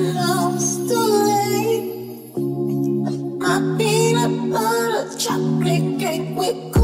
lost the way. I've been a butter chocolate cake with.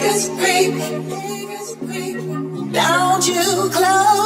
Niggas creep, niggas creep. Don't you close.